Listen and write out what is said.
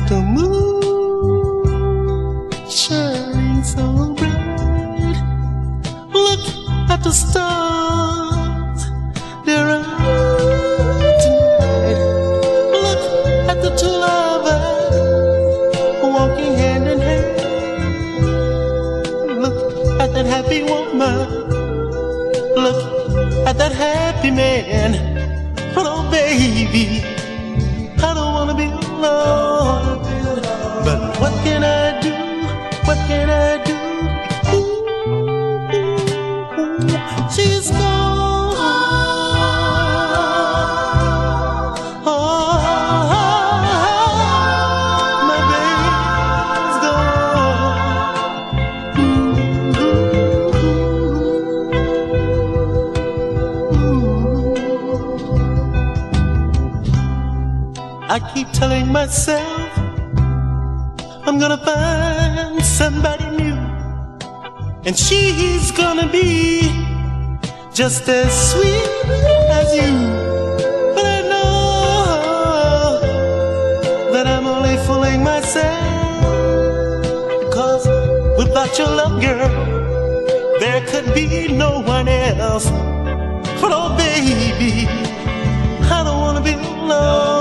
at the moon shining so bright. Look at the stars, they're out tonight. Look at the two lovers walking hand in hand. Look at that happy woman. Look at that happy man. But oh, baby, I don't wanna be alone. She's gone. Oh, my baby's gone. I keep telling myself I'm gonna find somebody new, and she's gonna be just as sweet as you. But I know that I'm only fooling myself because without your love, girl, there could be no one else. But oh, baby, I don't wanna be alone.